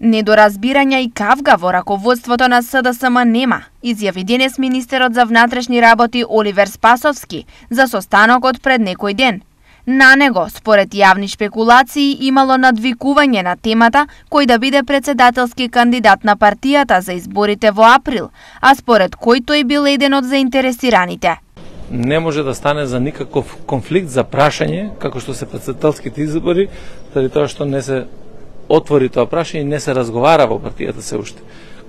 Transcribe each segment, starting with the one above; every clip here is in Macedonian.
Недоразбирања и кавга во раководството на СДСМ нема, изјави денес министерот за внатрешни работи Оливер Спасовски за состанокот пред некој ден. На него, според јавни спекулации имало надвикување на темата кој да биде председателски кандидат на партијата за изборите во април, а според кој тој бил еден од заинтересираните. Не може да стане за никаков конфликт за прашање, како што се председателските избори, заради тоа што не се отвори тоа прашање и не се разговара во партијата се уште.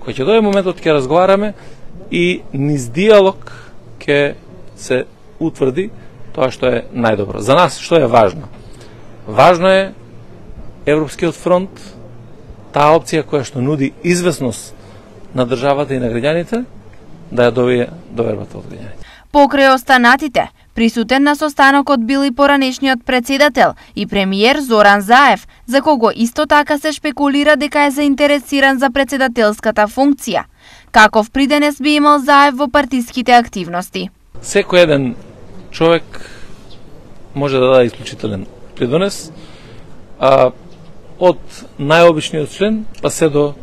Кој ќе дојде моментот ќе разговараме и низ диалог ќе се утврди тоа што е најдобро. За нас што е важно? Важно е Европскиот фронт, таа опција која што нуди известност на државата и на граѓаните, да ја добие довербата од граѓаните. Покрај останатите, Присутен на состанокот бил и поранешниот председател и премиер Зоран Заев, за кого исто така се шпекулира дека е заинтересиран за председателската функција. Каков приденес би имал Заев во партиските активности? Секој еден човек може да даде исклучителен придонес, а, од најобичниот член па се до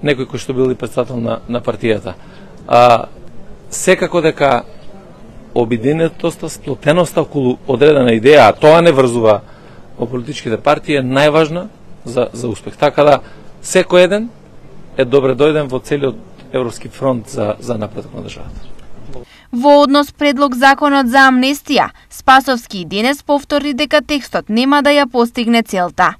некој кој што бил и председател на, на партијата. А, секако дека Обединетоста, сплотеноста околу одредена идеја, а тоа не врзува во политичките партии, е најважна за, за успех. Така да, секој еден е добре дојден во целиот Европски фронт за, за напредок на државата. Во однос предлог законот за амнестија, Спасовски денес повтори дека текстот нема да ја постигне целта.